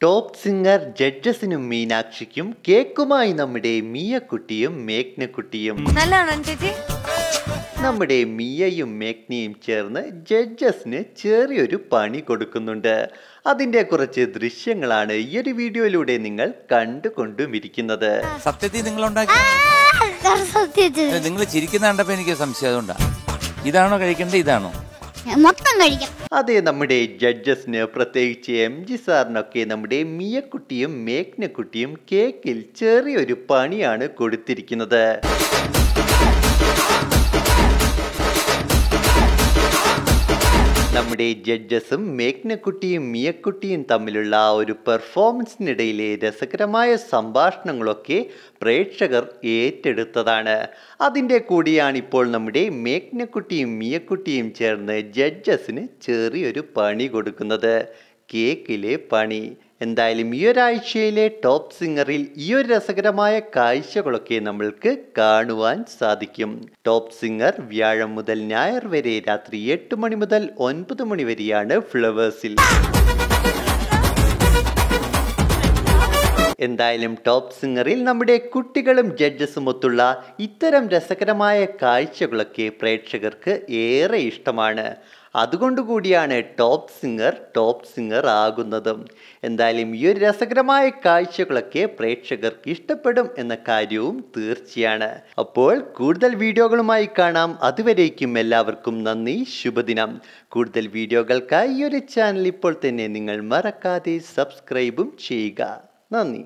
Top singer ജഡ്ജസിനും മീനാക്ഷിക്കും കേക്കുമായി നമ്മുടെ മിയക്കുട്ടിയും മേഘ്നക്കുട്ടിയും നല്ലതാണോ ചേച്ചി? നമ്മുടെ മിയയും മേഘ്നയും ചേർന്ന് ജഡ്ജസിന് ചെറിയൊരു പണി കൊടുക്കുന്നുണ്ട്. അതിന്റെ കുറച്ച് ദൃശ്യങ്ങളാണ് ഈ ഒരു വീഡിയോയിലൂടെ നിങ്ങൾ കണ്ടുകൊണ്ടുമിരിക്കുന്നത് സത്യത്തിൽ നിങ്ങൾ നിങ്ങൾ ചിരിക്കുന്ന കണ്ടപ്പോ എനിക്ക് സംശയം ഇതാണോ കഴിക്കേണ്ടത്? ഇതാണോ? മൊത്തം കഴിക്കാം. അതെ നമ്മുടെ ജഡ്ജസിന് പ്രത്യേകിച്ച് എം ജി സാറിനൊക്കെ നമ്മുടെ മിയക്കുട്ടിയും മേഘ്നക്കുട്ടിയും കേക്കിൽ ചെറിയൊരു പണിയാണ് കൊടുത്തിരിക്കുന്നത്. നമ്മുടെ ജഡ്ജസും മേഘ്നക്കുട്ടിയും മിയക്കുട്ടിയും തമ്മിലുള്ള ഒരു പെർഫോമൻസിനിടയിലെ രസകരമായ സംഭാഷണങ്ങളൊക്കെ പ്രേക്ഷകർ ഏറ്റെടുത്തതാണ്. അതിന്റെ കൂടിയാണ് ഇപ്പോൾ നമ്മുടെ മേഘ്നക്കുട്ടിയും മിയക്കുട്ടിയും ചേർന്ന് ജഡ്ജസിന് ചെറിയൊരു പണി കൊടുക്കുന്നത്. കേക്കിലെ പണി. എന്തായാലും ഈ ഒരാഴ്ചയിലെ ടോപ്പ് സിംഗറിൽ ഈ ഒരു രസകരമായ കാഴ്ചകളൊക്കെ നമ്മൾക്ക് കാണുവാൻ സാധിക്കും. ടോപ്പ് സിംഗർ വ്യാഴം മുതൽ ഞായർ വരെ രാത്രി എട്ട് മണി മുതൽ ഒൻപത് മണി വരെയാണ് ഫ്ലവേഴ്സിൽ എന്തായാലും ടോപ്പ് സിംഗറിൽ നമ്മുടെ കുട്ടികളും ജഡ്ജസും ഒത്തുള്ള ഇത്തരം രസകരമായ കാഴ്ചകളൊക്കെ പ്രേക്ഷകർക്ക് ഏറെ ഇഷ്ടമാണ്. അതുകൊണ്ട് കൂടിയാണ് ടോപ്പ് സിംഗർ ടോപ്പ് സിംഗർ ആകുന്നതും. എന്തായാലും ഈ ഒരു രസകരമായ കാഴ്ചകളൊക്കെ പ്രേക്ഷകർക്ക് ഇഷ്ടപ്പെടും എന്ന കാര്യവും തീർച്ചയാണ്. അപ്പോൾ കൂടുതൽ വീഡിയോകളുമായി കാണാം. അതുവരേക്കും എല്ലാവർക്കും നന്ദി ശുഭദിനം. കൂടുതൽ വീഡിയോകൾക്കായി ഈ ഒരു ചാനൽ ഇപ്പോൾ തന്നെ നിങ്ങൾ മറക്കാതെ സബ്സ്ക്രൈബും ചെയ്യുക. നന്ദി